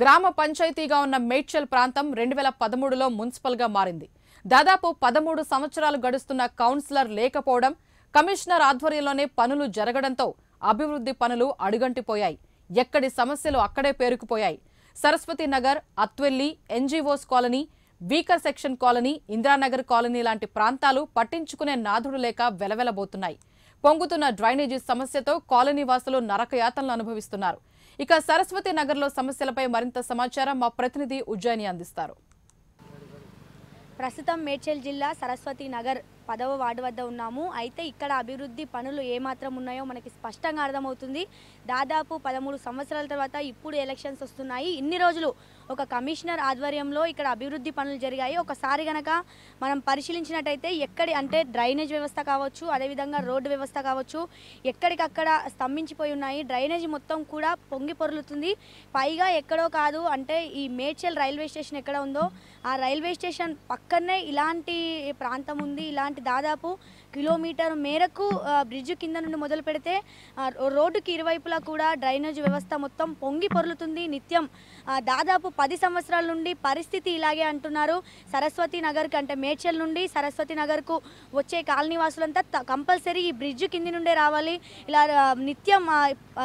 గ్రామ పంచాయతీగా ఉన్న మేడ్చల్ ప్రాంతం రెండు వేల పదమూడులో మున్సిపల్గా మారింది. దాదాపు పదమూడు సంవత్సరాలు గడుస్తున్న కౌన్సిలర్ లేకపోవడం కమిషనర్ ఆధ్వర్యంలోనే పనులు జరగడంతో అభివృద్ధి పనులు అడుగంటిపోయాయి. ఎక్కడి సమస్యలు అక్కడే పేరుకుపోయాయి. Saraswati Nagar Athvelli NGOs colony weaker section colony Indiranagar colony లాంటి ప్రాంతాలు పట్టించుకునే నాథుడు లేక వెలవెలబోతున్నాయి. పొంగుతున్న డ్రైనేజీ సమస్యతో కాలనీ వాసులు నరకయాతనలు అనుభవిస్తున్నారు. ఇక సరస్వతి నగర్లో సమస్యలపై మరింత సమాచారం మా ప్రతినిధి ఉజ్జయిని అందిస్తారు. ప్రస్తుతం మేడ్చల్ జిల్లా సరస్వతి నగర్ పదవ వార్డు వద్ద ఉన్నాము. అయితే ఇక్కడ అభివృద్ధి పనులు ఏమాత్రం ఉన్నాయో మనకి స్పష్టంగా అర్థమవుతుంది. దాదాపు పదమూడు సంవత్సరాల తర్వాత ఇప్పుడు ఎలక్షన్స్ వస్తున్నాయి. ఇన్ని రోజులు ఒక కమిషనర్ ఆధ్వర్యంలో ఇక్కడ అభివృద్ధి పనులు జరిగాయి. ఒకసారి గనక మనం పరిశీలించినట్టయితే ఎక్కడి అంటే డ్రైనేజ్ వ్యవస్థ కావచ్చు అదేవిధంగా రోడ్డు వ్యవస్థ కావచ్చు ఎక్కడికక్కడ స్తంభించిపోయి ఉన్నాయి. డ్రైనేజ్ మొత్తం కూడా పొంగి పొరులుతుంది. పైగా ఎక్కడో కాదు అంటే ఈ మేడ్చల్ రైల్వే స్టేషన్ ఎక్కడ ఉందో ఆ రైల్వే స్టేషన్ పక్కనే ఇలాంటి ప్రాంతం ఉంది ఇలాంటి దాదాపు కిలోమీటర్ మేరకు బ్రిడ్జ్ కింద నుండి మొదలు పెడితే రోడ్డుకి ఇరువైపులా కూడా డ్రైనేజ్ వ్యవస్థ మొత్తం పొంగి పొర్లుతుంది. నిత్యం దాదాపు పది సంవత్సరాల నుండి పరిస్థితి ఇలాగే అంటున్నారు. సరస్వతి నగర్కి అంటే మేడ్చల్ నుండి సరస్వతి నగర్కు వచ్చే కాలనీవాసులంతా త- కంపల్సరీ ఈ బ్రిడ్జ్ కింది నుండే రావాలి. ఇలా నిత్యం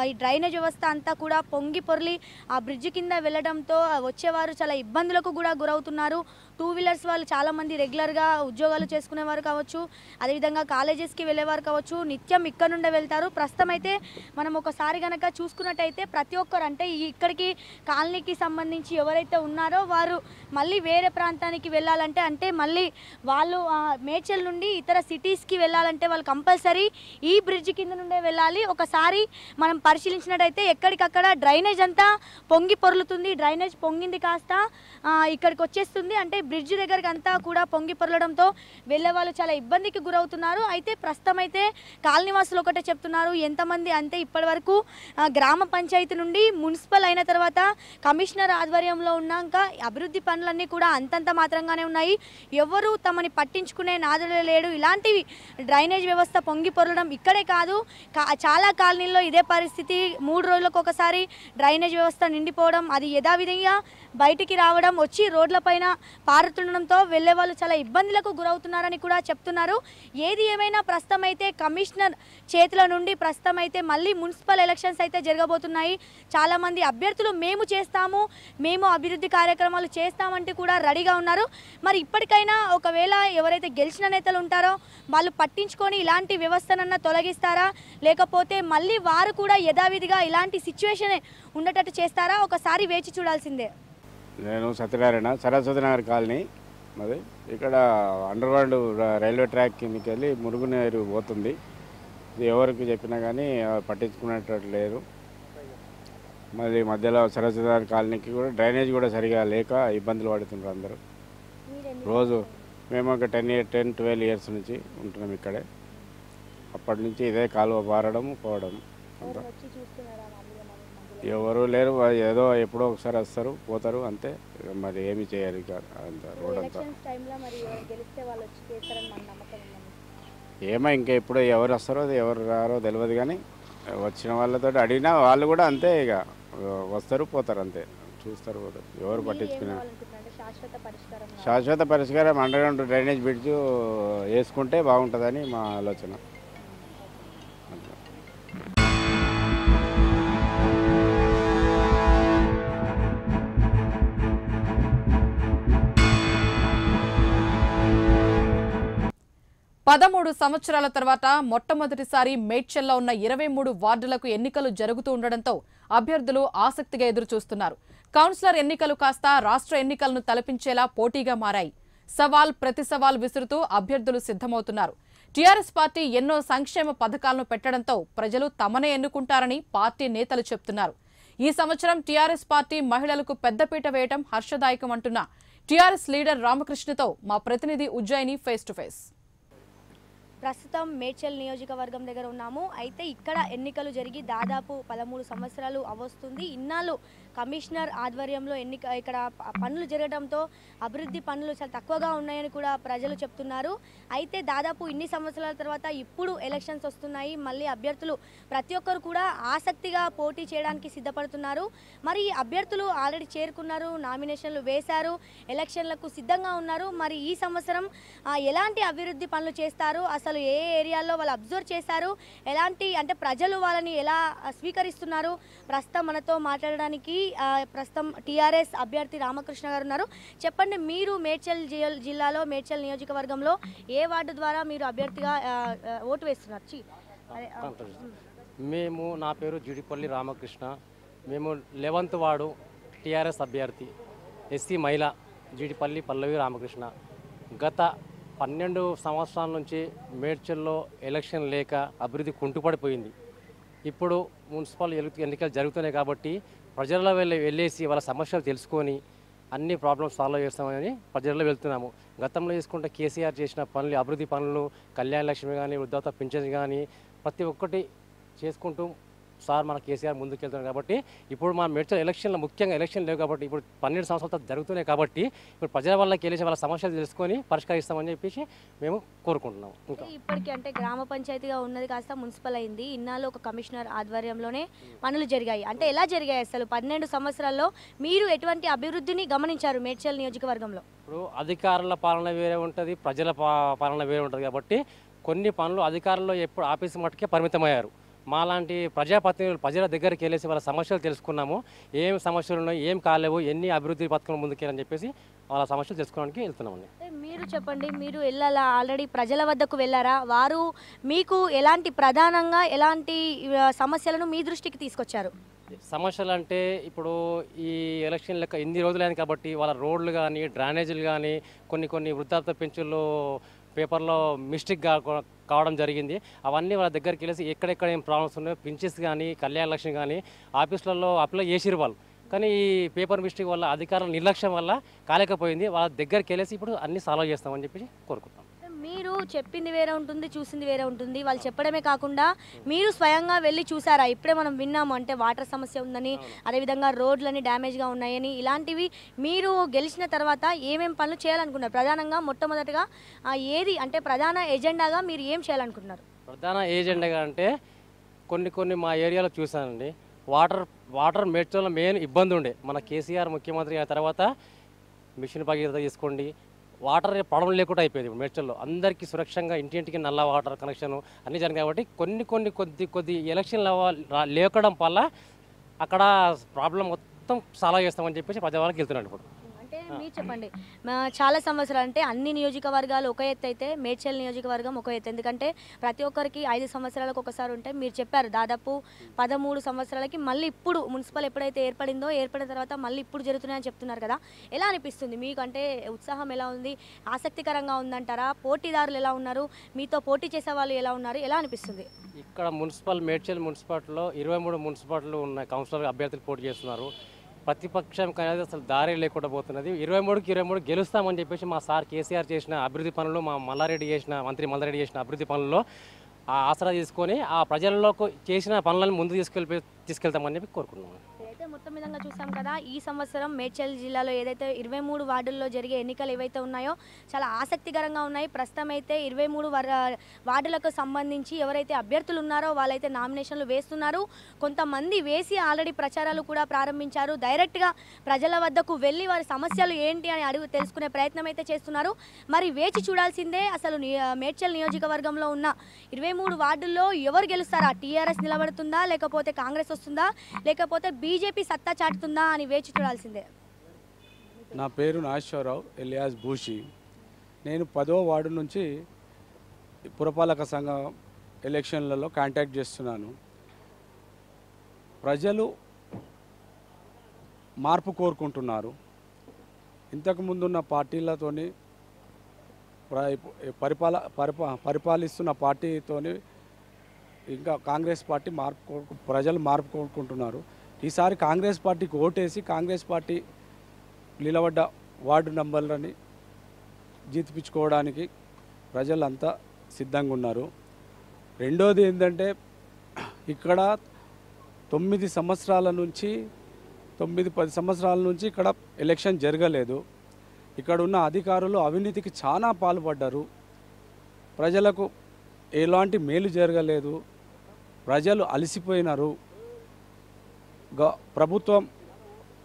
ఈ డ్రైనేజ్ వ్యవస్థ అంతా కూడా పొంగి పొర్లి ఆ బ్రిడ్జ్ కింద వెళ్ళడంతో వచ్చేవారు చాలా ఇబ్బందులకు కూడా గురవుతున్నారు. టూ వీలర్స్ వాళ్ళు చాలామంది రెగ్యులర్గా ఉద్యోగాలు చేసుకునేవారు కావచ్చు అదేవిధంగా కాలేజెస్కి వెళ్ళేవారు కావచ్చు నిత్యం ఇక్కడ నుండే వెళ్తారు. ప్రస్తుతం అయితే మనం ఒకసారి కనుక చూసుకున్నట్టయితే ప్రతి ఒక్కరు అంటే ఈ ఇక్కడికి కాలనీకి సంబంధించి ఎవరైతే ఉన్నారో వారు మళ్ళీ వేరే ప్రాంతానికి వెళ్ళాలంటే అంటే మళ్ళీ వాళ్ళు మేచల్ మేడ్చల్ నుండి ఇతర సిటీస్కి వెళ్ళాలంటే వాళ్ళు కంపల్సరీ ఈ బ్రిడ్జ్ కింద నుండే వెళ్ళాలి. ఒకసారి మనం పరిశీలించినట్టయితే ఎక్కడికక్కడ డ్రైనేజ్ అంతా పొంగి పొరులుతుంది. డ్రైనేజ్ పొంగింది కాస్త ఇక్కడికి వచ్చేస్తుంది. అంటే బ్రిడ్జ్ దగ్గరికి అంతా కూడా పొంగి పొరలడంతో వెళ్ళే వాళ్ళు చాలా ఇబ్బందికి గురవుతున్నారు. అయితే ప్రస్తుతం అయితే కాలనీవాసులు ఒకటే చెప్తున్నారు ఎంతమంది అంతే ఇప్పటి వరకు గ్రామ పంచాయతీ నుండి మున్సిపల్ అయిన తర్వాత కమిషనర్ ఆధ్వర్యంలో ఉన్నాక అభివృద్ధి పనులన్నీ కూడా అంతంత మాత్రంగానే ఉన్నాయి. ఎవరు తమని పట్టించుకునే నాదులే లేడు. ఇలాంటివి డ్రైనేజ్ వ్యవస్థ పొంగి పొరలడం ఇక్కడే కాదు. కా- చాలా కాలనీల్లో ఇదే పరిస్థితి. మూడు రోజులకు ఒకసారి డ్రైనేజ్ వ్యవస్థ నిండిపోవడం అది యథావిధిగా బయటికి రావడం వచ్చి రోడ్లపైన పారుతుండడంతో వెళ్ళే వాళ్ళు చాలా ఇబ్బందులకు గురవుతున్నారని కూడా చెప్తున్నారు. ఏది ఏమైనా ప్రస్తుతం అయితే కమిషనర్ చేతుల నుండి ప్రస్తుతం అయితే మళ్ళీ మున్సిపల్ ఎలక్షన్స్ అయితే జరగబోతున్నాయి. చాలామంది అభ్యర్థులు మేము చేస్తాము మేము అభివృద్ధి కార్యక్రమాలు చేస్తామంటే కూడా రెడీగా ఉన్నారు. మరి ఇప్పటికైనా ఒకవేళ ఎవరైతే గెలిచిన నేతలు ఉంటారో వాళ్ళు పట్టించుకొని ఇలాంటి వ్యవస్థనన్నా తొలగిస్తారా? లేకపోతే మళ్ళీ వారు కూడా యథావిధిగా ఇలాంటి సిచ్యువేషన్ ఉండేటట్టు చేస్తారా? ఒకసారి వేచి చూడాల్సిందే. నేను సత్యనారాయణ సరస్వతి నగర్ కాలనీ. మరి ఇక్కడ అండర్ రైల్వే ట్రాక్ కిందకి వెళ్ళి మురుగునీరు పోతుంది. ఇది ఎవరికి చెప్పినా కానీ పట్టించుకునేటట్లు లేరు లేదు. మళ్ళీ మధ్యలో సరస్వతి నగర్ కాలనీకి కూడా డ్రైనేజ్ కూడా సరిగా లేక ఇబ్బందులు పడుతున్నారు అందరూ. రోజు మేము ఒక ten year ten twelve years నుంచి ఉంటున్నాం ఇక్కడే. అప్పటి నుంచి ఇదే కాలువ పారడం పోవడం అంతా. ఎవరు లేరు ఏదో ఎప్పుడో ఒకసారి వస్తారు పోతారు అంతే. మరి ఏమి ఇక అంత రోడ్ అంతా. ఏమో ఇంకా ఎప్పుడు ఎవరు వస్తారో ఎవరు రారో తెలియదు కానీ వచ్చిన వాళ్ళతో అడిగినా వాళ్ళు కూడా అంతే ఇక. వస్తారు పోతారు అంతే. చూస్తారు పోతారు. ఎవరు పట్టించుకున్నా శాశ్వత పరిష్కారం శాశ్వత పరిష్కారం అండర్ గ్రౌండ్ డ్రైనేజ్ బ్రిడ్జ్ వేసుకుంటే బాగుంటుందని మా ఆలోచన. పదమూడు సంవత్సరాల తర్వాత మొట్టమొదటిసారి మేడ్చల్లో ఉన్న ఇరవై మూడు వార్డులకు ఎన్నికలు జరుగుతూ ఉండడంతో అభ్యర్థులు ఆసక్తిగా ఎదురుచూస్తున్నారు. కౌన్సిలర్ ఎన్నికలు కాస్త రాష్ట్ర ఎన్నికలను తలపించేలా పోటీగా మారాయి. సవాల్ ప్రతి సవాల్ విసురుతూ అభ్యర్థులు సిద్ధమవుతున్నారు. టీఆర్ఎస్ పార్టీ ఎన్నో సంక్షేమ పథకాలను పెట్టడంతో ప్రజలు తమనే ఎన్నుకుంటారని పార్టీ నేతలు చెప్తున్నారు. ఈ సంవత్సరం టీఆర్ఎస్ పార్టీ మహిళలకు పెద్దపీట వేయటం హర్షదాయకం అంటున్న టీఆర్ఎస్ లీడర్ రామకృష్ణతో మా ప్రతినిధి ఉజ్జయిని ఫేస్ టు ఫేస్. ప్రస్తుతం మేడ్చల్ నియోజకవర్గం దగ్గర ఉన్నాము. అయితే ఇక్కడ ఎన్నికలు జరిగి దాదాపు పదమూడు సంవత్సరాలు అవస్తుంది. ఇన్నాళ్ళు కమిషనర్ ఆధ్వర్యంలో ఎన్నిక ఇక్కడ పనులు జరగడంతో అభివృద్ధి పనులు చాలా తక్కువగా ఉన్నాయని కూడా ప్రజలు చెప్తున్నారు. అయితే దాదాపు ఇన్ని సంవత్సరాల తర్వాత ఇప్పుడు ఎలక్షన్స్ వస్తున్నాయి. మళ్ళీ అభ్యర్థులు ప్రతి ఒక్కరు కూడా ఆసక్తిగా పోటీ చేయడానికి సిద్ధపడుతున్నారు. మరి ఈ అభ్యర్థులు ఆల్రెడీ చేరుకున్నారు నామినేషన్లు వేశారు ఎలక్షన్లకు సిద్ధంగా ఉన్నారు. మరి ఈ సంవత్సరం ఎలాంటి అభివృద్ధి పనులు చేస్తారు? అసలు ఏ ఏరియాల్లో వాళ్ళు అబ్జర్వ్ చేశారు? ఎలాంటి అంటే ప్రజలు వాళ్ళని ఎలా స్వీకరిస్తున్నారు? ప్రస్తుతం మనతో మాట్లాడడానికి మాజీ ప్రస్తుతం టీఆర్ఎస్ అభ్యర్థి రామకృష్ణ గారు ఉన్నారు. చెప్పండి మీరు మేడ్చల్ జిల్లాలో మేడ్చల్ నియోజకవర్గంలో ఏ వార్డు ద్వారా మీరు అభ్యర్థిగా ఓటు వేస్తున్నారు? మేము నా పేరు జుడిపల్లి రామకృష్ణ. మేము లెవెంత్ వార్డు టీఆర్ఎస్ అభ్యర్థి ఎస్సీ మహిళ జీడిపల్లి పల్లవి రామకృష్ణ. గత పన్నెండు సంవత్సరాల నుంచి మేడ్చల్లో ఎలక్షన్ లేక అభివృద్ధి కుంటుపడిపోయింది. ఇప్పుడు మున్సిపల్ ఎన్నికలు జరుగుతున్నాయి కాబట్టి ప్రజల్లో వెళ్ళి వెళ్ళేసి వాళ్ళ సమస్యలు తెలుసుకొని అన్ని ప్రాబ్లమ్స్ సాల్వ్ చేస్తామని ప్రజల్లో వెళ్తున్నాము. గతంలో చేసుకుంటే కేసీఆర్ చేసిన పనులు అభివృద్ధి పనులు కళ్యాణ లక్ష్మి కానీ వృద్ధాత పింఛన్ కానీ ప్రతి ఒక్కటి చేసుకుంటూ సార్ మన కేసీఆర్ ముందుకెళ్తున్నారు కాబట్టి ఇప్పుడు మన మేడ్చల్ ఎలక్షన్లో ముఖ్యంగా ఎలక్షన్ లేవు కాబట్టి ఇప్పుడు పన్నెండు సంవత్సరాల తర్వాత జరుగుతున్నాయి కాబట్టి ఇప్పుడు ప్రజల వాళ్ళకి వెళ్ళేసి వాళ్ళ సమస్యలు తెలుసుకొని పరిష్కరిస్తామని చెప్పేసి మేము కోరుకుంటున్నాము ఇంకా ఇప్పటికీ అంటే గ్రామ పంచాయతీగా ఉన్నది కాస్త మున్సిపల్ అయింది. ఇన్నాళ్ళు ఒక కమిషనర్ ఆధ్వర్యంలోనే పనులు జరిగాయి. అంటే ఎలా జరిగాయి అసలు? పన్నెండు సంవత్సరాల్లో మీరు ఎటువంటి అభివృద్ధిని గమనించారు మేడ్చల్ నియోజకవర్గంలో? ఇప్పుడు అధికారుల పాలన వేరే ఉంటుంది ప్రజల పాలన వేరే ఉంటుంది కాబట్టి కొన్ని పనులు అధికారులు ఎప్పుడు ఆఫీస్ మట్టుకే పరిమితమయ్యారు. మాలాంటి ప్రజాప్రతినిధులు ప్రజల దగ్గరికి వెళ్ళేసి వాళ్ళ సమస్యలు తెలుసుకున్నాము. ఏం సమస్యలు ఉన్నాయి ఏం కాలేవు ఎన్ని అభివృద్ధి పథకాలు ముందుకెళ్ళని చెప్పేసి వాళ్ళ సమస్యలు తెలుసుకోవడానికి వెళ్తున్నామండి. మీరు చెప్పండి మీరు వెళ్ళాలా? ఆల్రెడీ ప్రజల వద్దకు వెళ్ళారా? వారు మీకు ఎలాంటి ప్రధానంగా ఎలాంటి సమస్యలను మీ దృష్టికి తీసుకొచ్చారు? సమస్యలు అంటే ఇప్పుడు ఈ ఎలక్షన్ లెక్క ఎన్ని రోజులైంది కాబట్టి వాళ్ళ రోడ్లు కానీ డ్రైనేజీలు కానీ కొన్ని కొన్ని వృద్ధాప్య పెన్షన్లు పేపర్లో మిస్టేక్ కావడం జరిగింది. అవన్నీ వాళ్ళ దగ్గరికి వెళ్ళేసి ఎక్కడెక్కడ ఏం ప్రాబ్లమ్స్ ఉన్నాయో పింఛన్స్ కానీ కళ్యాణ లక్ష్మి కానీ ఆఫీసులలో అప్లై చేసిరు వాళ్ళు. కానీ ఈ పేపర్ మిస్టేక్ వల్ల అధికారుల నిర్లక్ష్యం వల్ల కాలేకపోయింది. వాళ్ళ దగ్గరికి వెళ్ళేసి ఇప్పుడు అన్ని సాల్వ్ చేస్తామని చెప్పి కోరుకుంటాం మీరు చెప్పింది వేరే ఉంటుంది చూసింది వేరే ఉంటుంది. వాళ్ళు చెప్పడమే కాకుండా మీరు స్వయంగా వెళ్ళి చూసారా? ఇప్పుడే మనం విన్నాము అంటే వాటర్ సమస్య ఉందని అదేవిధంగా రోడ్లని డ్యామేజ్గా ఉన్నాయని ఇలాంటివి మీరు గెలిచిన తర్వాత ఏమేమి పనులు చేయాలనుకున్నారు? ప్రధానంగా మొట్టమొదటిగా ఏది అంటే ప్రధాన ఎజెండాగా మీరు ఏం చేయాలనుకుంటున్నారు ప్రధాన ఏజెండాగా అంటే కొన్ని కొన్ని మా ఏరియాలో చూశానండి. వాటర్ వాటర్ మేడ్చల్లో మెయిన్ ఇబ్బంది ఉండే మన కేసీఆర్ ముఖ్యమంత్రి అయిన తర్వాత మిషన్ భగీరథ తీసుకోండి వాటర్ పడవలు లేకుండా అయిపోయింది ఇప్పుడు మేడ్చల్లో. అందరికీ సురక్షంగా ఇంటింటికి నల్ల వాటర్ కనెక్షన్ అన్నీ జరిగాయి కాబట్టి కొన్ని కొన్ని కొద్ది కొద్ది ఎలక్షన్లు లేకడం వల్ల అక్కడ ప్రాబ్లం మొత్తం సాల్వ్ చేస్తామని చెప్పేసి ప్రజావాళ్ళకి వెళ్తున్నాడు ఇప్పుడు. మీరు చెప్పండి. మా చాలా సంవత్సరాలు అంటే అన్ని నియోజకవర్గాలు ఒక ఎత్తు అయితే మేడ్చల్ నియోజకవర్గం ఒక ఎత్తు. ఎందుకంటే ప్రతి ఒక్కరికి ఐదు సంవత్సరాలకు ఒకసారి ఉంటే మీరు చెప్పారు దాదాపు పదమూడు సంవత్సరాలకి మళ్ళీ ఇప్పుడు మున్సిపల్ ఎప్పుడైతే ఏర్పడిందో ఏర్పడిన తర్వాత మళ్ళీ ఇప్పుడు జరుగుతున్నాయని చెప్తున్నారు కదా. ఎలా అనిపిస్తుంది మీకు? అంటే ఉత్సాహం ఎలా ఉంది? ఆసక్తికరంగా ఉందంటారా? పోటీదారులు ఎలా ఉన్నారు? మీతో పోటీ చేసే వాళ్ళు ఎలా ఉన్నారు? ఎలా అనిపిస్తుంది? ఇక్కడ మున్సిపల్ మేడ్చల్ మున్సిపాలిటీలో ఇరవై మూడు మున్సిపాలిటీలు ఉన్నాయి కౌన్సిలర్ అభ్యర్థులు పోటీ చేస్తున్నారు. ప్రతిపక్షం అనేది అసలు దారి లేకుండా పోతున్నది. ఇరవై మూడుకి ఇరవై మూడు గెలుస్తామని చెప్పేసి మా సార్ కేసీఆర్ చేసిన అభివృద్ధి పనులు మా మల్లారెడ్డి చేసిన మంత్రి మల్లారెడ్డి చేసిన అభివృద్ధి పనుల్లో ఆ ఆసరా తీసుకొని ఆ ప్రజల్లోకి చేసిన పనులను ముందు తీసుకెళ్ళి తీసుకెళ్తామని చెప్పి కోరుకుంటున్నాను అయితే మొత్తం విధంగా చూసాం కదా ఈ సంవత్సరం మేడ్చల్ జిల్లాలో ఏదైతే ఇరవై మూడు వార్డుల్లో జరిగే ఎన్నికలు ఏవైతే ఉన్నాయో చాలా ఆసక్తికరంగా ఉన్నాయి. ప్రస్తుతం అయితే ఇరవై మూడు వార్డులకు సంబంధించి ఎవరైతే అభ్యర్థులు ఉన్నారో వాళ్ళైతే నామినేషన్లు వేస్తున్నారు. కొంతమంది వేసి ఆల్రెడీ ప్రచారాలు కూడా ప్రారంభించారు. డైరెక్ట్గా ప్రజల వద్దకు వెళ్ళి వారి సమస్యలు ఏంటి అని అడుగు తెలుసుకునే ప్రయత్నం అయితే చేస్తున్నారు. మరి వేచి చూడాల్సిందే అసలు మేడ్చల్ నియోజకవర్గంలో ఉన్న ఇరవై మూడు వార్డుల్లో ఎవరు గెలుస్తారా? టీఆర్ఎస్ నిలబడుతుందా? లేకపోతే కాంగ్రెస్ వస్తుందా? లేకపోతే బీజేపీ సత్తా చాటుతుందా అని వేచి చూడాల్సిందే. నా పేరు నాగేశ్వరరావు ఎలియాస్ భూషి. నేను పదో వార్డు నుంచి పురపాలక సంఘం ఎలక్షన్లలో కాంటాక్ట్ చేస్తున్నాను. ప్రజలు మార్పు కోరుకుంటున్నారు. ఇంతకు ముందున్న పార్టీలతోని పరిపాల పరిపా పరిపాలిస్తున్న పార్టీతోని ఇంకా కాంగ్రెస్ పార్టీ మార్పు ప్రజలు మార్పు కోరుకుంటున్నారు. ఈసారి కాంగ్రెస్ పార్టీకి ఓటేసి కాంగ్రెస్ పార్టీ నిలబడ్డ వార్డు నంబర్లని జీతిపించుకోవడానికి ప్రజలంతా సిద్ధంగా ఉన్నారు. రెండోది ఏంటంటే ఇక్కడ తొమ్మిది సంవత్సరాల నుంచి తొమ్మిది పది సంవత్సరాల నుంచి ఇక్కడ ఎలక్షన్ జరగలేదు. ఇక్కడ ఉన్న అధికారులు అవినీతికి చాలా పాల్పడ్డారు. ప్రజలకు ఎలాంటి మేలు జరగలేదు. ప్రజలు అలసిపోయినారు. ప్రభుత్వం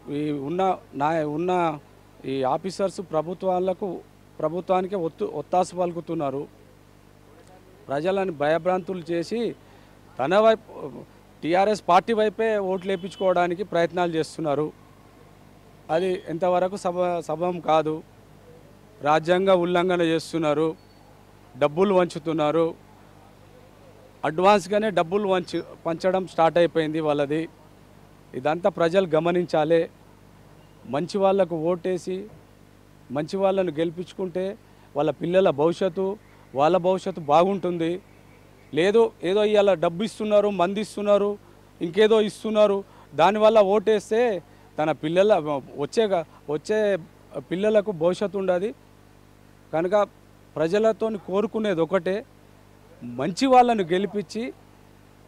ఈ ఉన్న నా ఉన్న ఈ ఆఫీసర్స్ ప్రభుత్వాలకు ప్రభుత్వానికి ఒత్తు ఒత్తాసు పలుకుతున్నారు. ప్రజలను భయభ్రాంతులు చేసి తన వైపు టీఆర్ఎస్ పార్టీ వైపే ఓట్లు వేయించుకోవడానికి ప్రయత్నాలు చేస్తున్నారు. అది ఎంతవరకు సభ సభం కాదు. రాజ్యాంగ ఉల్లంఘన చేస్తున్నారు. డబ్బులు వంచుతున్నారు. అడ్వాన్స్గానే డబ్బులు వంచి పంచడం స్టార్ట్ అయిపోయింది వాళ్ళది. ఇదంతా ప్రజలు గమనించాలి. మంచి వాళ్ళకు ఓటేసి మంచి వాళ్ళను గెలిపించుకుంటే వాళ్ళ పిల్లల భవిష్యత్తు వాళ్ళ భవిష్యత్తు బాగుంటుంది. లేదు ఏదో ఇవాళ డబ్బు ఇస్తున్నారు మంది ఇస్తున్నారు ఇంకేదో ఇస్తున్నారు. దానివల్ల ఓటేస్తే తన పిల్లల వచ్చే వచ్చే పిల్లలకు భవిష్యత్తు ఉండదు. కనుక ప్రజలతో కోరుకునేది ఒకటే. మంచి వాళ్ళను గెలిపించి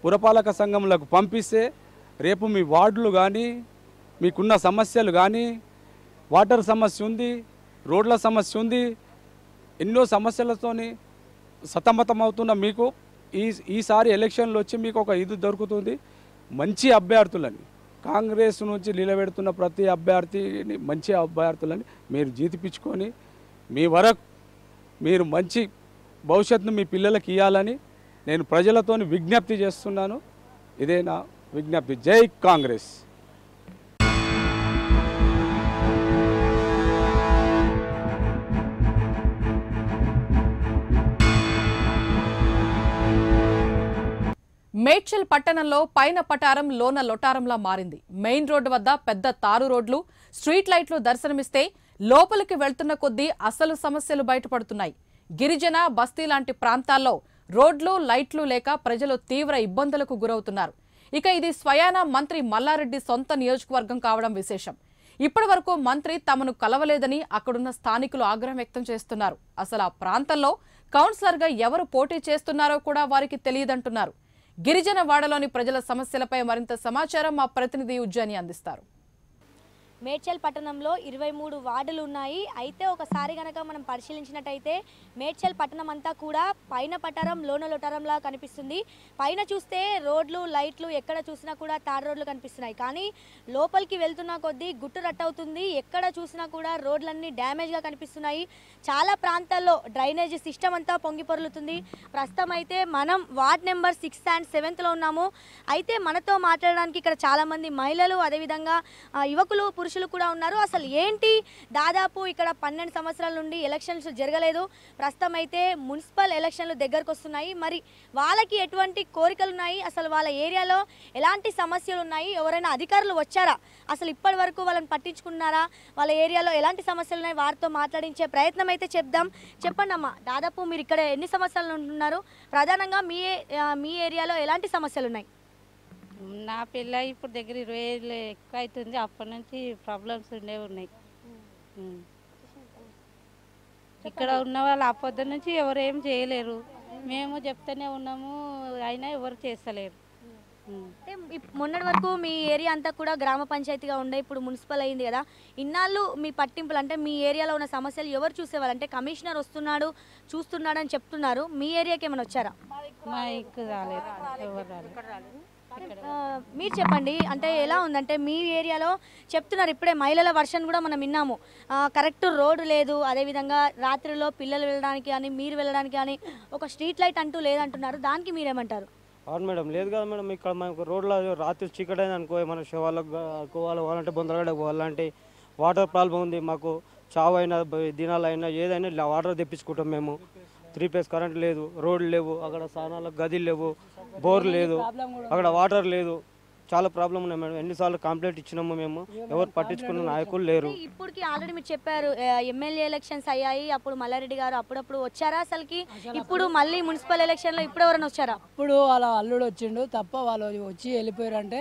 పురపాలక సంఘంలకు పంపిస్తే రేపు మీ వార్డులు కానీ మీకున్న సమస్యలు కానీ వాటర్ సమస్య ఉంది రోడ్ల సమస్య ఉంది ఎన్నో సమస్యలతోని సతమతమవుతున్న మీకు ఈ ఈసారి ఎలక్షన్లు వచ్చి మీకు ఒక ఇది దొరుకుతుంది మంచి అభ్యర్థులని. కాంగ్రెస్ నుంచి నిలబెడుతున్న ప్రతి అభ్యర్థిని మంచి అభ్యర్థులని మీరు జీతిపించుకొని మీ వరకు మీరు మంచి భవిష్యత్తును మీ పిల్లలకి ఇవ్వాలని నేను ప్రజలతోని విజ్ఞప్తి చేస్తున్నాను. ఇదే నా విజ్ఞప్తి. జై కాంగ్రెస్. మేడ్చల్ పట్టణంలో పైన పటారం లోన లొటారంలా మారింది. మెయిన్ రోడ్డు వద్ద పెద్ద తారు రోడ్లు స్ట్రీట్ లైట్లు దర్శనమిస్తే లోపలికి వెళ్తున్న కొద్దీ అసలు సమస్యలు బయటపడుతున్నాయి. గిరిజన బస్తీ లాంటి ప్రాంతాల్లో రోడ్లు లైట్లు లేక ప్రజలు తీవ్ర ఇబ్బందులకు గురవుతున్నారు. ఇక ఇది స్వయాన మంత్రి మల్లారెడ్డి సొంత నియోజకవర్గం కావడం విశేషం. ఇప్పటి వరకు మంత్రి తమను కలవలేదని అక్కడున్న స్థానికులు ఆగ్రహం వ్యక్తం చేస్తున్నారు. అసలు ఆ ప్రాంతంలో కౌన్సిలర్గా ఎవరు పోటీ చేస్తున్నారో కూడా వారికి తెలియదంటున్నారు. గిరిజన వాడలోని ప్రజల సమస్యలపై మరింత సమాచారం మా ప్రతినిధి ఉజ్జాని అందిస్తారు. మేడ్చల్ పట్టణంలో ఇరవై మూడు వార్డులు ఉన్నాయి. అయితే ఒకసారి గనక మనం పరిశీలించినట్టయితే మేడ్చల్ పట్టణం అంతా కూడా పైన పటారం లోన లొటారంలా కనిపిస్తుంది. పైన చూస్తే రోడ్లు లైట్లు ఎక్కడ చూసినా కూడా తాడు రోడ్లు కనిపిస్తున్నాయి. కానీ లోపలికి వెళ్తున్న కొద్దీ గుట్టు రట్టవుతుంది ఎక్కడ చూసినా కూడా రోడ్లన్నీ డ్యామేజ్గా కనిపిస్తున్నాయి. చాలా ప్రాంతాల్లో డ్రైనేజ్ సిస్టమ్ అంతా పొంగి పొరులుతుంది. ప్రస్తుతం అయితే మనం వార్డ్ నెంబర్ సిక్స్త్ అండ్ సెవెంత్లో ఉన్నాము. అయితే మనతో మాట్లాడడానికి ఇక్కడ చాలామంది మహిళలు అదేవిధంగా యువకులు పురుషులు కూడా ఉన్నారు. అసలు ఏంటి? దాదాపు ఇక్కడ పన్నెండు సంవత్సరాల నుండి ఎలక్షన్స్ జరగలేదు. ప్రస్తుతం అయితే మున్సిపల్ ఎలక్షన్లు దగ్గరకు వస్తున్నాయి మరి వాళ్ళకి ఎటువంటి కోరికలు ఉన్నాయి అసలు వాళ్ళ ఏరియాలో ఎలాంటి సమస్యలు ఉన్నాయి ఎవరైనా అధికారులు వచ్చారా? అసలు ఇప్పటి వరకు వాళ్ళని పట్టించుకున్నారా? వాళ్ళ ఏరియాలో ఎలాంటి సమస్యలు ఉన్నాయి? వారితో మాట్లాడించే ప్రయత్నం అయితే చెప్దాం. చెప్పండి అమ్మా దాదాపు మీరు ఇక్కడ ఎన్ని సంవత్సరాలు ఉంటున్నారు ప్రధానంగా మీ ఏ- మీ ఏరియాలో ఎలాంటి సమస్యలు ఉన్నాయి నా పిల్ల ఇప్పుడు దగ్గర ఇరవై ఏళ్ళు ఎక్కువ అవుతుంది అప్పటి నుంచి ప్రాబ్లమ్స్ ఉండే ఉన్నాయి. ఇక్కడ ఉన్న వాళ్ళు ఆ పొద్దు నుంచి ఎవరు ఏం చేయలేరు. మేము చెప్తూనే ఉన్నాము. అయినా ఎవరు చేస్తలేరు. అంటే మొన్నటి వరకు మీ ఏరియా అంతా కూడా గ్రామ పంచాయతీగా ఉండే ఇప్పుడు మున్సిపల్ అయింది కదా. ఇన్నాళ్ళు మీ పట్టింపులు అంటే మీ ఏరియాలో ఉన్న సమస్యలు ఎవరు చూసేవాళ్ళు? అంటే కమిషనర్ వస్తున్నాడు చూస్తున్నాడు అని చెప్తున్నారు. మీ ఏరియాకి ఏమైనా వచ్చారా? మా రాలేదు. ఎవరు రాలేదు. ఆ, మీరు చెప్పండి అంటే ఎలా ఉందంటే మీ ఏరియాలో చెప్తున్నారు ఇప్పుడే మహిళల వర్షన్ కూడా మనం విన్నాము. కరెక్ట్ రోడ్డు లేదు అదేవిధంగా రాత్రిలో పిల్లలు వెళ్ళడానికి కానీ మీరు వెళ్ళడానికి కానీ ఒక స్ట్రీట్ లైట్ అంటూ లేదంటున్నారు. దానికి మీరేమంటారు? అవును మేడం లేదు కదా మేడం ఇక్కడ మనకు రోడ్లో రాత్రి చీకటి అనుకో మన శివాలకు పోవాలి పోవాలంటే బొందరగడకు పోవాలంటే వాటర్ ప్రాబ్లం ఉంది మాకు చావు అయినా దినాలు అయినా ఏదైనా ఇలా వాటర్ తెప్పించుకుంటాం మేము. త్రీ ప్లేస్ కరెంట్ లేదు రోడ్లు లేవు అక్కడ స్నానాలకు గదిలు లేవు. బోర్ లేదు అక్కడ వాటర్ లేదు. చాలా ప్రాబ్లం ఉన్నాయి మేడం. ఎన్నిసార్లు కంప్లైంట్ ఇచ్చినాము మేము. ఎవరు పట్టించుకున్న నాయకులు లేరు. ఇప్పటికి ఆల్రెడీ మీరు చెప్పారు ఎమ్మెల్యే ఎలక్షన్స్ అయ్యాయి అప్పుడు మల్లారెడ్డి గారు అప్పుడప్పుడు వచ్చారా అసలుకి? ఇప్పుడు మళ్ళీ మున్సిపల్ ఎలక్షన్లో ఇప్పుడు ఎవరైనా వచ్చారా? ఇప్పుడు వాళ్ళ అల్లుడు వచ్చిండు తప్ప వాళ్ళు వచ్చి వెళ్ళిపోయారు అంటే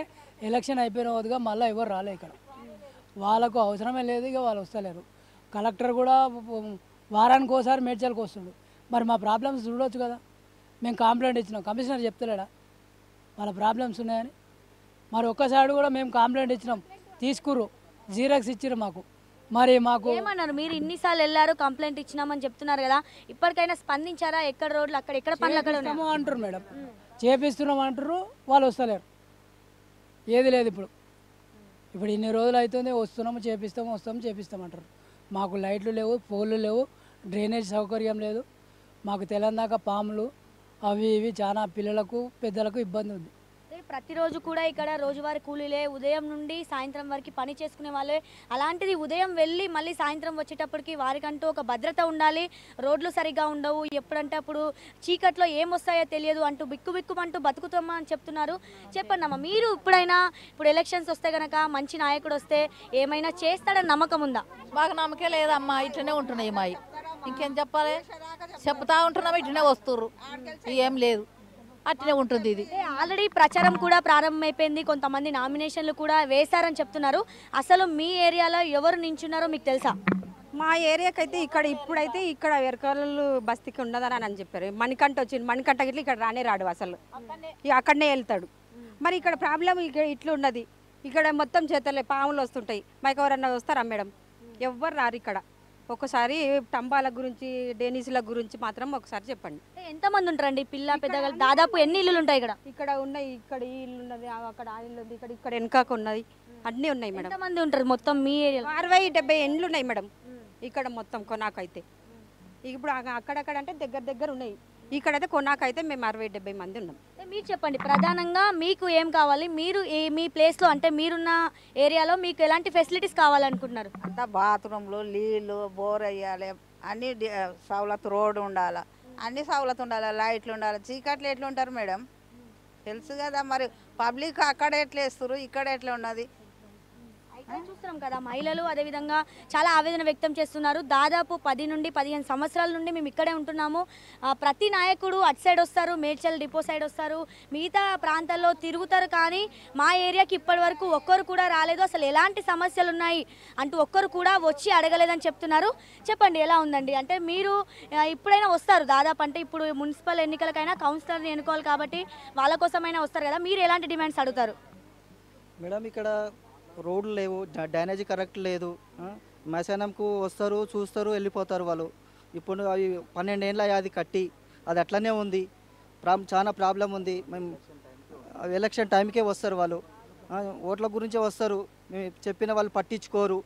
ఎలక్షన్ అయిపోయిన వద్దుగా మళ్ళీ ఎవరు రాలే ఇక్కడ. వాళ్ళకు అవసరమే లేదు ఇక వాళ్ళు వస్తలేరు. కలెక్టర్ కూడా వారానికి ఒకసారి మేడ్చల్కి వస్తుండు. మరి మా ప్రాబ్లమ్స్ చూడవచ్చు కదా. మేము కంప్లైంట్ ఇచ్చినాం. కమిషనర్ చెప్తలేడా? వాళ్ళ ప్రాబ్లమ్స్ ఉన్నాయని. మరి ఒక్కసారి కూడా మేము కంప్లైంట్ ఇచ్చినాం. తీసుకుర్రు. జీరాక్స్ ఇచ్చిర్రు మాకు. మరి మాకు ఏమన్నారు? మీరు ఇన్నిసార్లు వెళ్ళారు కంప్లైంట్ ఇచ్చినామని చెప్తున్నారు కదా. ఇప్పటికైనా స్పందించారా? ఎక్కడ రోడ్లు అక్కడ ఎక్కడ పనులు అక్కడ అంటారు మేడం. చేపిస్తున్నాం అంటారు వాళ్ళు వస్తలేరు. ఏది లేదు ఇప్పుడు. ఇప్పుడు ఇన్ని రోజులు అవుతుంది వస్తున్నాము చేపిస్తాము వస్తాము చేపిస్తామంటారు మాకు లైట్లు లేవు పోల్లు లేవు డ్రైనేజ్ సౌకర్యం లేదు. మాకు తెలంగాణ పాములు అవి ఇవి చాలా పిల్లలకు పెద్దలకు ఇబ్బంది ఉంది. ప్రతిరోజు కూడా ఇక్కడ రోజువారీ కూలీలే ఉదయం నుండి సాయంత్రం వరకు పని చేసుకునే వాళ్ళే. అలాంటిది ఉదయం వెళ్ళి మళ్ళీ సాయంత్రం వచ్చేటప్పటికి వారికంటూ ఒక భద్రత ఉండాలి. రోడ్లు సరిగ్గా ఉండవు. ఎప్పుడంటే అప్పుడు చీకట్లో ఏం వస్తాయో తెలియదు అంటూ బిక్కు బిక్కుమంటూ బతుకుతామా అని చెప్తున్నారు. చెప్పండి అమ్మ మీరు ఇప్పుడైనా ఇప్పుడు ఎలక్షన్స్ వస్తే గనక మంచి నాయకుడు వస్తే ఏమైనా చేస్తాడని నమ్మకం ఉందా? మాకు నమ్మకే లేదమ్మా. ఇట్లనే ఉంటున్నాయి మాయి. ఇంకేం చెప్పాలి? చెప్తా ఉంటున్నాము ఇట్లనే వస్తుర్రు. ఏం లేదు. అట్లనే ఉంటుంది ఇది. ఆల్రెడీ ప్రచారం కూడా ప్రారంభమైపోయింది. కొంతమంది నామినేషన్లు కూడా వేశారని చెప్తున్నారు. అసలు మీ ఏరియాలో ఎవరు నించున్నారో మీకు తెలుసా? మా ఏరియాకి అయితే ఇక్కడ ఇప్పుడైతే ఇక్కడ ఎరకలు బస్తీకి ఉండదని అని చెప్పారు. మణికంట వచ్చింది మణికంట గిట్ల ఇక్కడ రానే రాడు అసలు. ఇక అక్కడనే వెళ్తాడు. మరి ఇక్కడ ప్రాబ్లం ఇక్కడ ఇట్లా ఉన్నది. ఇక్కడ మొత్తం చేతలే పాములు వస్తుంటాయి. మాకు ఎవరన్నా వస్తారా మేడం? ఎవ్వరు రారు ఇక్కడ. ఒకసారి టంబాల గురించి డేనిస్ల గురించి మాత్రం ఒకసారి చెప్పండి. ఎంతమంది ఉంటారండి? పిల్ల పెద్దగా దాదాపు ఎన్ని ఇల్లులు ఉంటాయి ఇక్కడ? ఇక్కడ ఉన్నాయి ఇక్కడ ఈ ఇల్లు ఉన్నది అక్కడ ఆ ఇల్లు ఉంది ఇక్కడ ఇక్కడ వెనకాక ఉన్నది. అన్నీ ఉన్నాయి మేడం. ఎంతమంది ఉంటారు మొత్తం మీ అరవై డెబ్బై ఎండ్లు ఉన్నాయి మేడం. ఇక్కడ మొత్తం కొనాకైతే ఇప్పుడు అక్కడక్కడ అంటే దగ్గర దగ్గర ఉన్నాయి. ఇక్కడైతే కొనాకైతే మేము అరవై డెబ్బై మంది ఉన్నాం. మీరు చెప్పండి ప్రధానంగా మీకు ఏం కావాలి? మీరు ఏ మీ ప్లేస్లో అంటే మీరున్న ఏరియాలో మీకు ఎలాంటి ఫెసిలిటీస్ కావాలనుకుంటున్నారు? అంతా బాత్రూమ్లు నీళ్ళు బోర్ వేయాలి అన్ని సవలతు రోడ్డు ఉండాలి. అన్ని సవలతు ఉండాలి లైట్లు ఉండాలి. చీకట్లు ఎట్లా ఉంటారు మేడం? తెలుసు కదా మరి పబ్లిక్ అక్కడ ఎట్లా వేస్తారు ఇక్కడ ఎట్లా ఉన్నది? అయితే చూస్తున్నాం కదా మహిళలు అదేవిధంగా చాలా ఆవేదన వ్యక్తం చేస్తున్నారు. దాదాపు పది నుండి పదిహేను సంవత్సరాల నుండి మేము ఇక్కడే ఉంటున్నాము. ప్రతి నాయకుడు అటు సైడ్ వస్తారు మేడ్చల్ డిపో సైడ్ వస్తారు. మిగతా ప్రాంతాల్లో తిరుగుతారు కానీ మా ఏరియాకి ఇప్పటి వరకు ఒక్కరు కూడా రాలేదు. అసలు ఎలాంటి సమస్యలు ఉన్నాయి అంటూ ఒక్కరు కూడా వచ్చి అడగలేదని చెప్తున్నారు. చెప్పండి ఎలా ఉందండి? అంటే మీరు ఇప్పుడైనా వస్తారు దాదాపు అంటే ఇప్పుడు మున్సిపల్ ఎన్నికలకైనా కౌన్సిలర్ని ఎన్నుకోవాలి కాబట్టి వాళ్ళ కోసమైనా వస్తారు కదా మీరు ఎలాంటి డిమాండ్స్ అడుగుతారు? మేడం ఇక్కడ రోడ్లు లేవు డ్యానేజ్ కరెక్ట్ లేదు ఆ, మశానంకు వస్తారు చూస్తారు వెళ్ళిపోతారు వాళ్ళు. ఇప్పుడు అవి పన్నెండేళ్ళ అది కట్టి అది అట్లనే ఉంది. ప్రా చాలా ప్రాబ్లం ఉంది. మేము ఎలక్షన్ టైంకే వస్తారు వాళ్ళు. ఓట్ల గురించే వస్తారు. మేము చెప్పిన వాళ్ళు పట్టించుకోరు.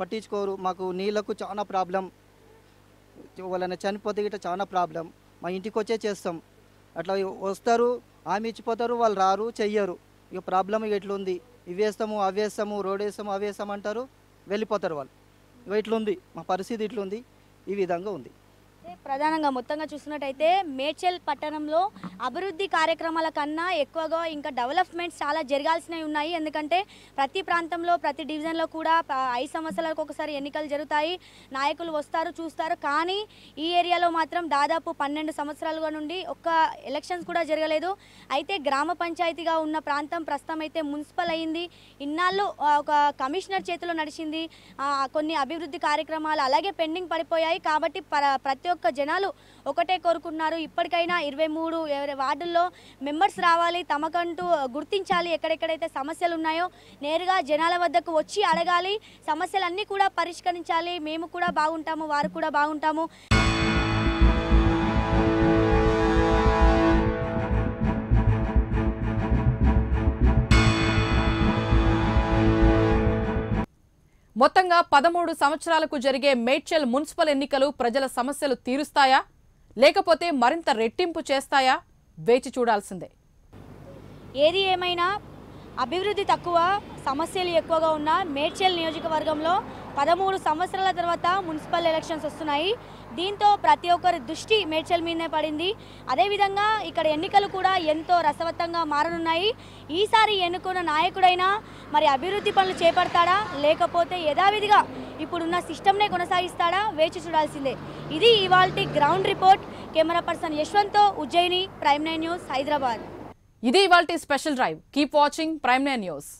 పట్టించుకోరు. మాకు నీళ్ళకు చాలా ప్రాబ్లం. వాళ్ళని చనిపోతే గిట్ట చాలా ప్రాబ్లం. మా ఇంటికి వచ్చే చేస్తాం. అట్లా వస్తారు హామీ ఇచ్చిపోతారు వాళ్ళు రారు చెయ్యరు. ఇక ప్రాబ్లం ఇక ఇట్లుంది ఇవి వేస్తాము అవి వేస్తాము రోడ్ వేస్తాము అవి వేస్తాము అంటారు వెళ్ళిపోతారు వాళ్ళు. ఇక ఇట్లుంది మా పరిస్థితి ఇట్లుంది ఈ విధంగా ఉంది. ప్రధానంగా మొత్తంగా చూసినట్టయితే మేడ్చల్ పట్టణంలో అభివృద్ధి కార్యక్రమాల కన్నా ఎక్కువగా ఇంకా డెవలప్మెంట్స్ చాలా జరగాల్సినవి ఉన్నాయి. ఎందుకంటే ప్రతి ప్రాంతంలో ప్రతి డివిజన్లో కూడా ఐదు సంవత్సరాలకు ఒకసారి ఎన్నికలు జరుగుతాయి. నాయకులు వస్తారు చూస్తారు. కానీ ఈ ఏరియాలో మాత్రం దాదాపు పన్నెండు సంవత్సరాలుగా నుండి ఒక్క ఎలక్షన్స్ కూడా జరగలేదు. అయితే గ్రామ పంచాయతీగా ఉన్న ప్రాంతం ప్రస్తుతం అయితే మున్సిపల్ అయింది. ఇన్నాళ్ళు ఒక కమిషనర్ చేతిలో నడిచింది. కొన్ని అభివృద్ధి కార్యక్రమాలు అలాగే పెండింగ్ పడిపోయాయి. కాబట్టి ప్రతి ఒక్క జనాలు ఒకటే కోరుకున్నారు ఇప్పటికైనా ఇరవై మూడు వార్డుల్లో మెంబర్స్ రావాలి తమకంటూ గుర్తించాలి ఎక్కడెక్కడైతే సమస్యలు ఉన్నాయో నేరుగా జనాల వద్దకు వచ్చి అడగాలి. సమస్యలన్నీ కూడా పరిష్కరించాలి. మేము కూడా బాగుంటాము వారు కూడా బాగుంటాము. మొత్తంగా పదమూడు సంవత్సరాలకు జరిగే మేడ్చల్ మున్సిపల్ ఎన్నికలు ప్రజల సమస్యలు తీరుస్తాయా? లేకపోతే మరింత రెట్టింపు చేస్తాయా? వేచి చూడాల్సిందే. ఏది ఏమైనా అభివృద్ధి తక్కువ సమస్యలు ఎక్కువగా ఉన్న మేడ్చల్ నియోజకవర్గంలో పదమూడు సంవత్సరాల తర్వాత మున్సిపల్ ఎలక్షన్స్ వస్తున్నాయి. దీంతో ప్రతి ఒక్కరి దృష్టి మేడ్చల్ మీదనే పడింది. అదేవిధంగా ఇక్కడ ఎన్నికలు కూడా ఎంతో రసవత్తంగా మారనున్నాయి. ఈసారి ఎన్నుకున్న నాయకుడైనా మరి అభివృద్ధి పనులు చేపడతాడా? లేకపోతే యథావిధిగా ఇప్పుడున్న సిస్టమ్నే కొనసాగిస్తాడా? వేచి చూడాల్సిందే. ఇది ఇవాల్టి ground report. Camera person యశ్వంత్తో Ujjaini prime nine news Hyderabad. ఇది ఇవాల్టి special drive. Keep watching prime nine news.